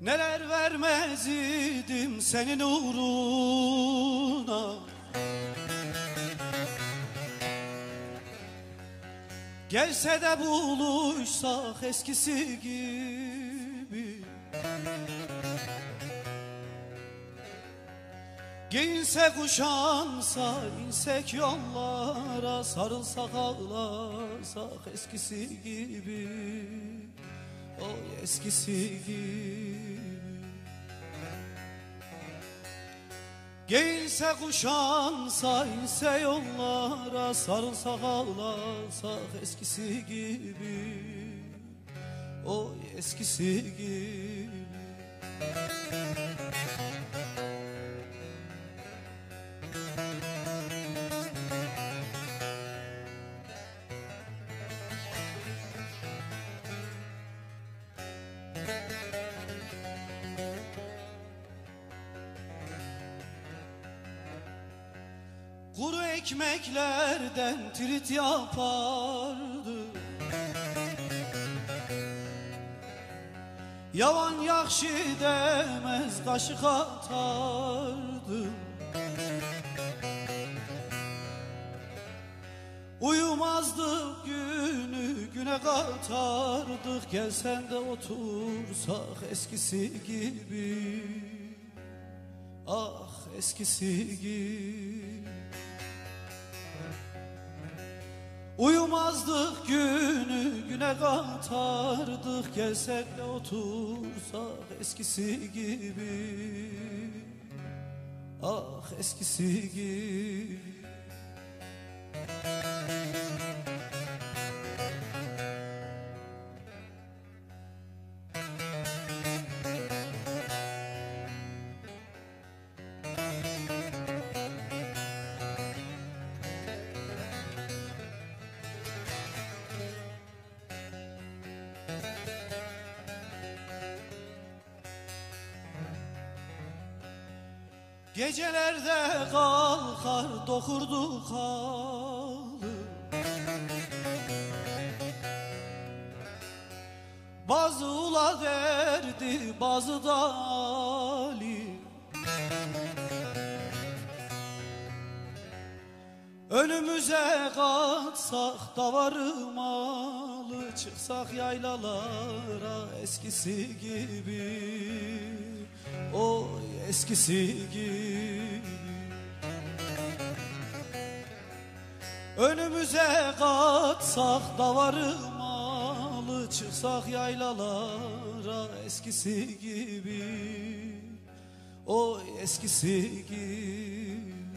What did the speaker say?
Neler vermez idim senin uğruna. Gelse de buluşsak eskisi gibi. Giyinse kuşansa insek yollara Sarılsak ağlasak eskisi gibi. Oy eskisi gibi Giyinse kuşansa inse yollara Sarılsak ağlasak eskisi gibi. Oy eskisi gibi ekmeklerden trit yapardı. Yavan yakşı demez kaşık atardı. Uyumazdık günü güne katardık. Gelsen de otursak eskisi gibi. Ah eskisi gibi Uyumazdık günü güne katardık Gelsek de otursak eskisi gibi. Ah eskisi gibi Gecelerde kalkar dokurduk halı Bazı ula derdi bazı da Önümüze katsak davarı malı Çıksak yaylalara eskisi gibi. Oy eskisi gibi. Önümüze katsak davarı malı Çıksak yaylalara eskisi gibi. Oy eskisi gibi